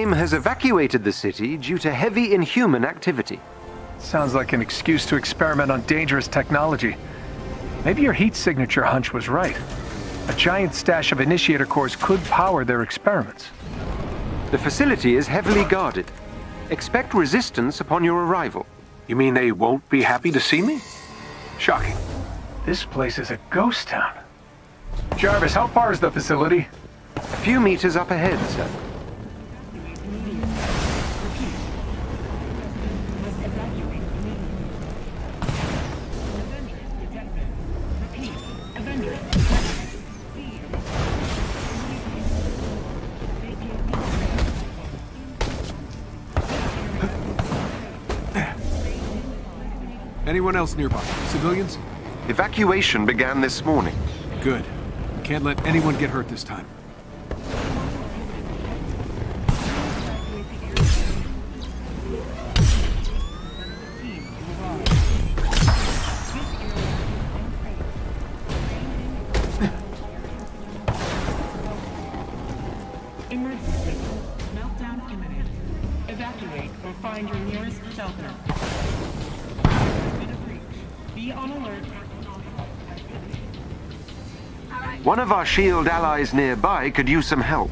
AIM has evacuated the city due to heavy inhuman activity. Sounds like an excuse to experiment on dangerous technology. Maybe your heat signature hunch was right. A giant stash of initiator cores could power their experiments. The facility is heavily guarded. Expect resistance upon your arrival. You mean they won't be happy to see me? Shocking. This place is a ghost town. Jarvis, how far is the facility? A few meters up ahead, sir. Anyone else nearby? Civilians? Evacuation began this morning. Good. We Can't let anyone get hurt this time. One of our SHIELD allies nearby could use some help.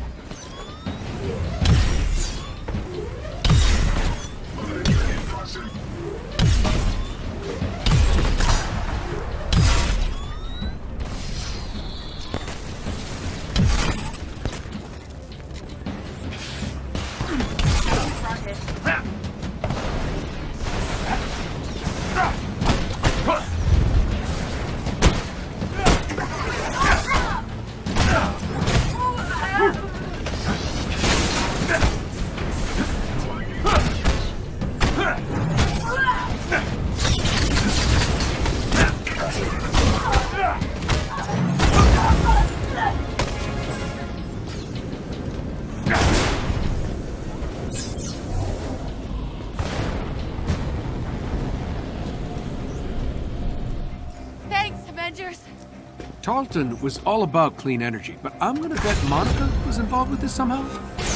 Tarleton was all about clean energy, but I'm gonna bet Monica was involved with this somehow?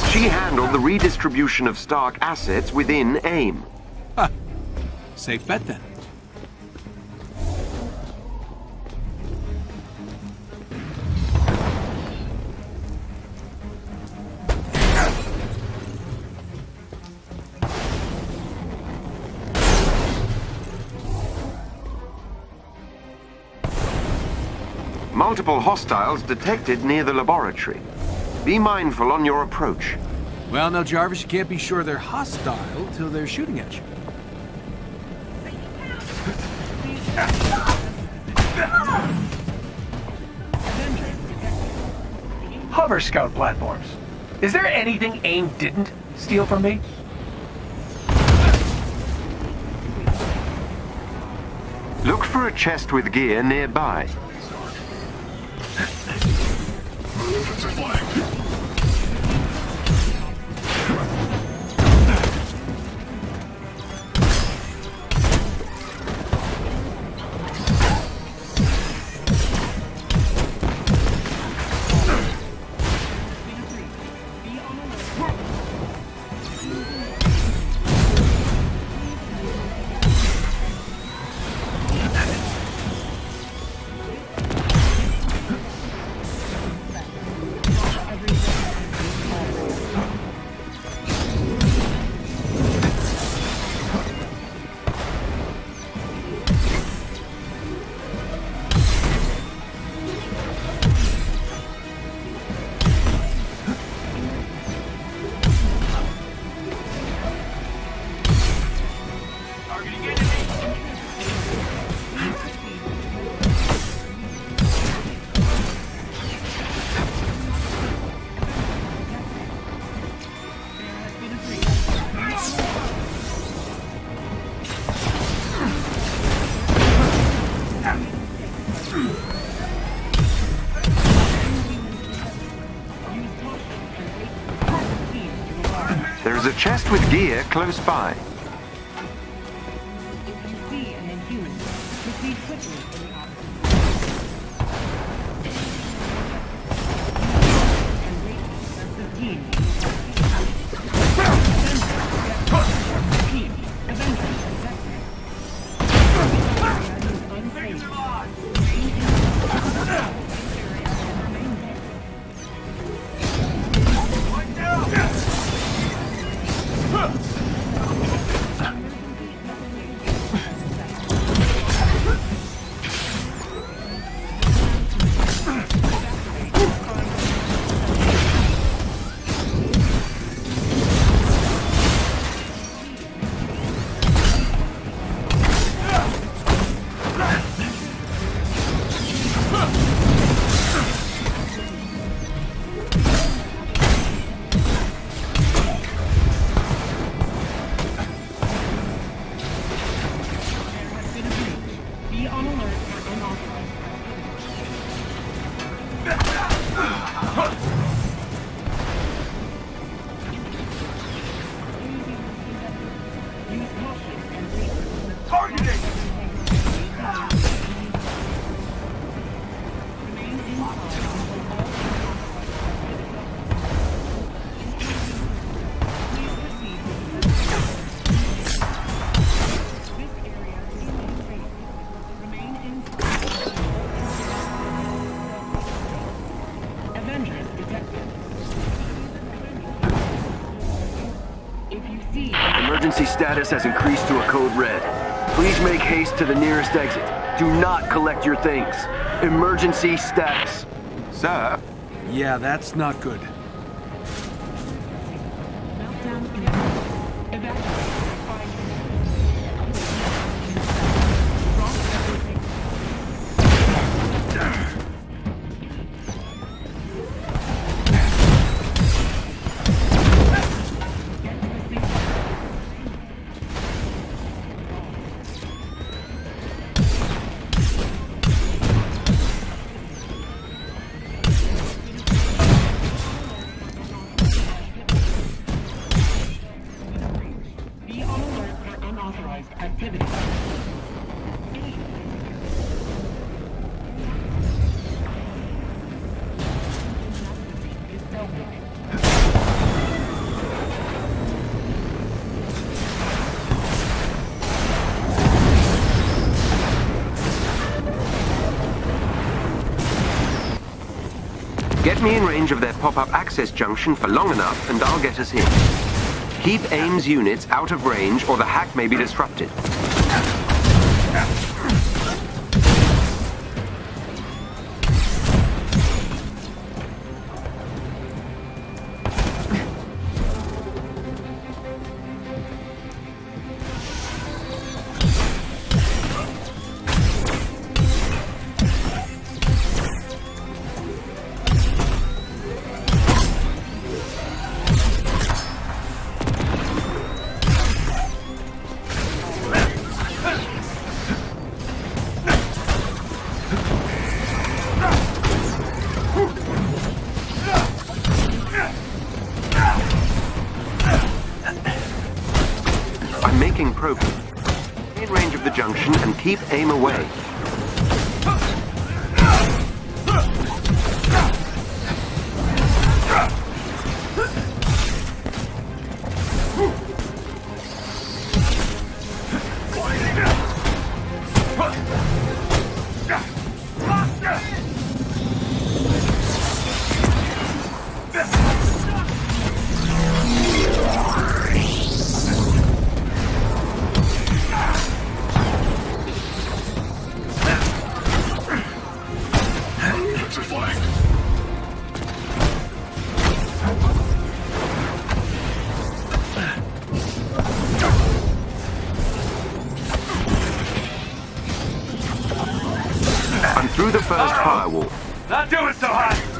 She handled the redistribution of Stark assets within AIM. Safe bet then. Multiple hostiles detected near the laboratory. Be mindful on your approach. Well, now, Jarvis, you can't be sure they're hostile till they're shooting at you. Hover scout platforms. Is there anything AIM didn't steal from me? Look for a chest with gear nearby. There is a chest with gear close by. Status has increased to a code red. Please make haste to the nearest exit. Do not collect your things. Emergency status. Sir, Yeah, that's not good. Get me in range of their pop-up access junction for long enough and I'll get us in. Keep AIM's units out of range or the hack may be disrupted. Stay in range of the junction and keep AIM away. The first firewall. Not doing so hot!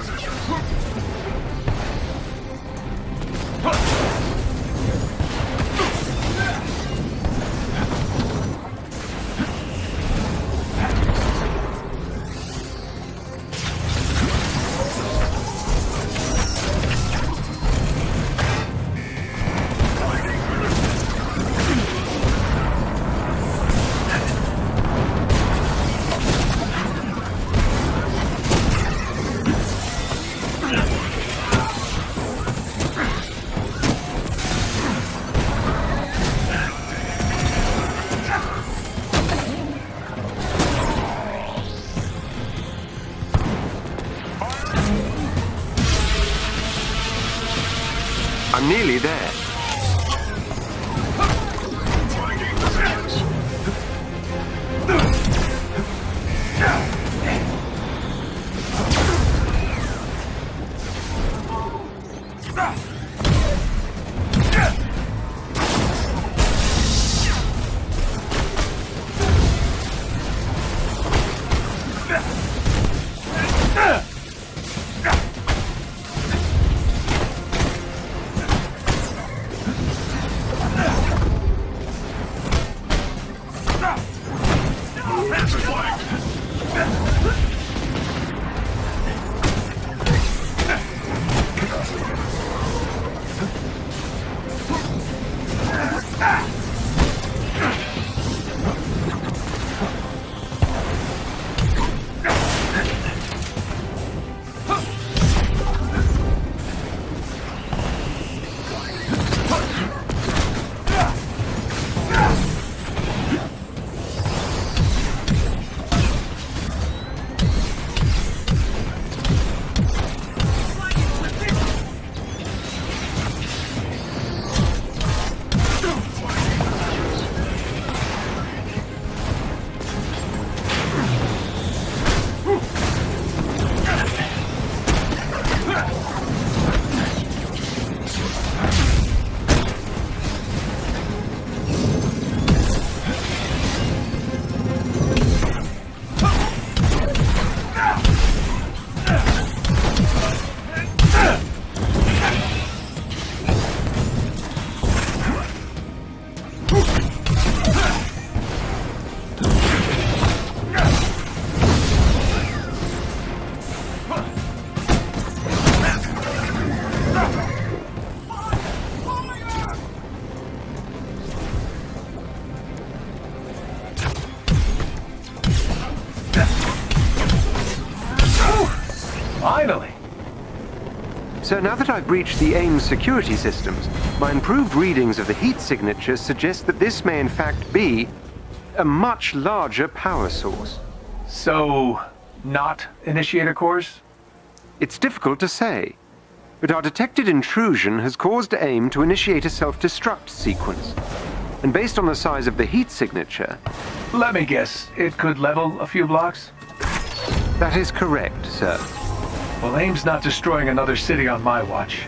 So now that I've breached the AIM security systems, my improved readings of the heat signature suggest that this may in fact be a much larger power source. So, not initiator cores? It's difficult to say, but our detected intrusion has caused AIM to initiate a self-destruct sequence. And based on the size of the heat signature, Let me guess, it could level a few blocks? that is correct, sir. Well, AIM's not destroying another city on my watch.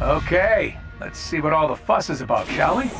Okay, let's see what all the fuss is about, shall we?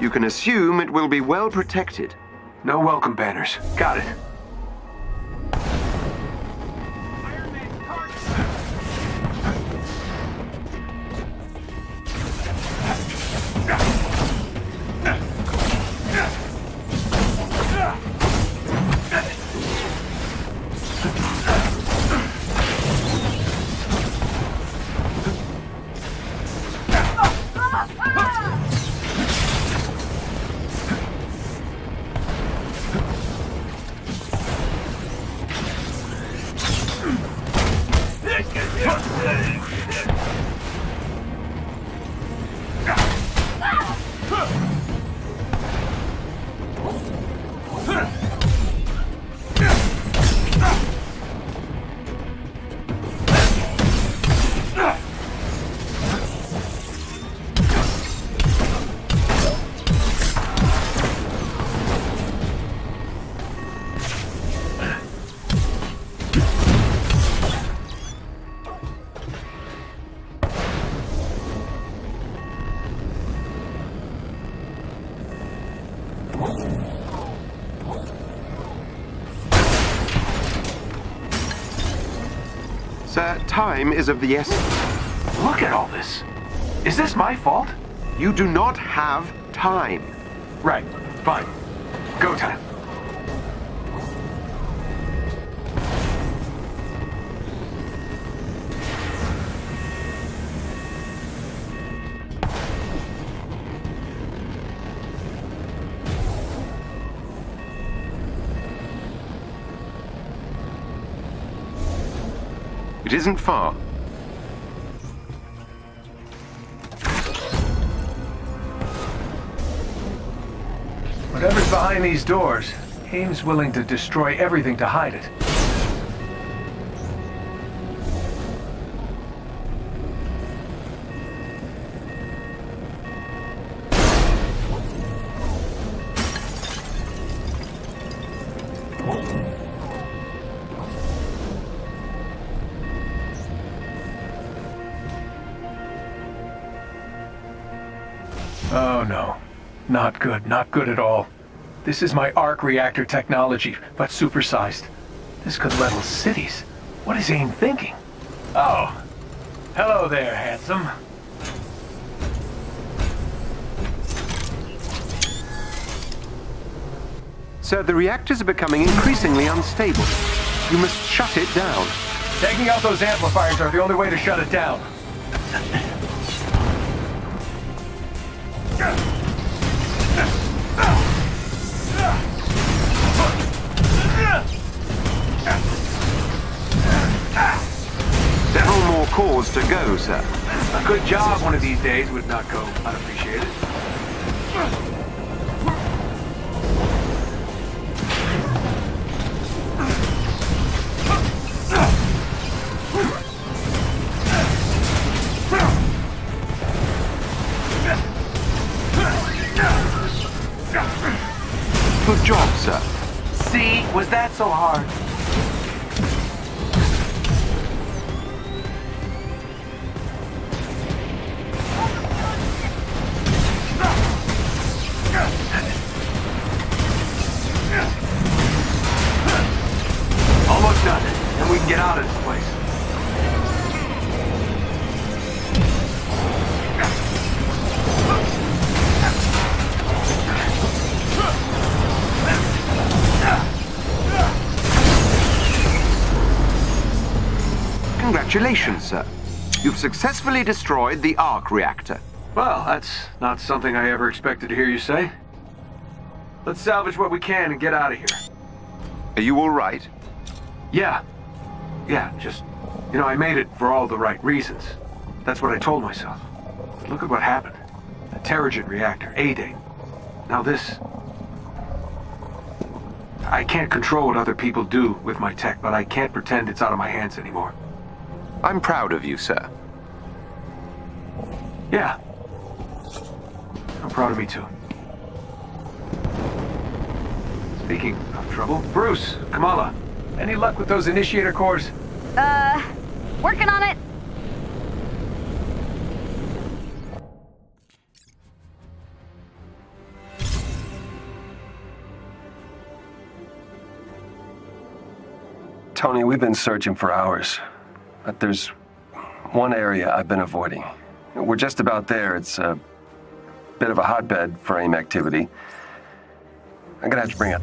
You can assume it will be well protected. No welcome banners. Got it. Sir, time is of the essence. Look at all this. Is this my fault? You do not have time. Right. Fine. Go time. It isn't far. Whatever's behind these doors, AIM's willing to destroy everything to hide it. Not good, not good at all. This is my arc reactor technology, but supersized. This could level cities. What is AIM thinking? Oh. Hello there, handsome. Sir, the reactors are becoming increasingly unstable. You must shut it down. Taking out those amplifiers are the only way to shut it down. Several more cores to go, sir. A good job one of these days would not go unappreciated. Good job, sir. See? Was that so hard? You've successfully destroyed the arc reactor. Well, that's not something I ever expected to hear you say. Let's salvage what we can and get out of here. Are you all right? Yeah. Yeah, just, you know, I made it for all the right reasons. That's what I told myself. But look at what happened. A Terrigen reactor, A-Day. Now this... I can't control what other people do with my tech, but I can't pretend it's out of my hands anymore. I'm proud of you, sir. Yeah. I'm proud of me too. Speaking of trouble, Bruce, Kamala, any luck with those initiator cores? Uh, working on it. Tony, we've been searching for hours, but there's one area I've been avoiding. We're just about there. It's a bit of a hotbed for AIM activity. I'm gonna have to bring it.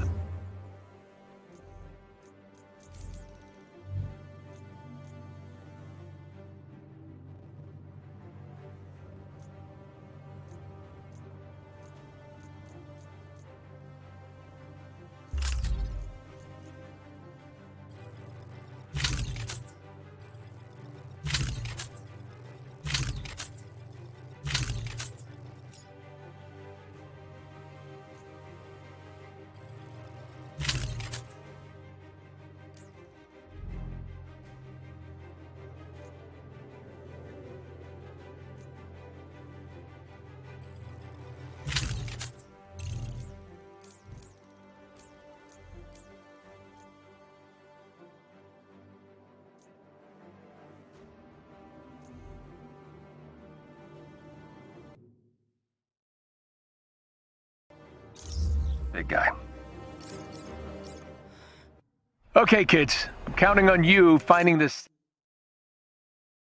Big guy. Okay, kids. I'm counting on you finding this